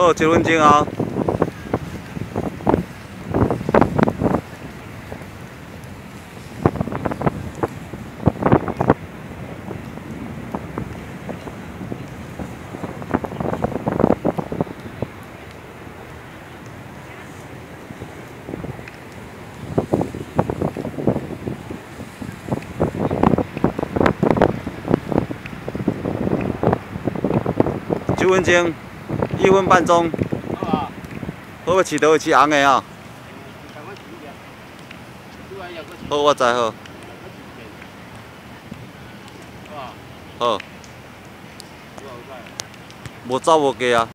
好，一分钟啊。几分钟，一分半钟，好我饲倒饲红的啊。好，我知好。好。无走无加啊。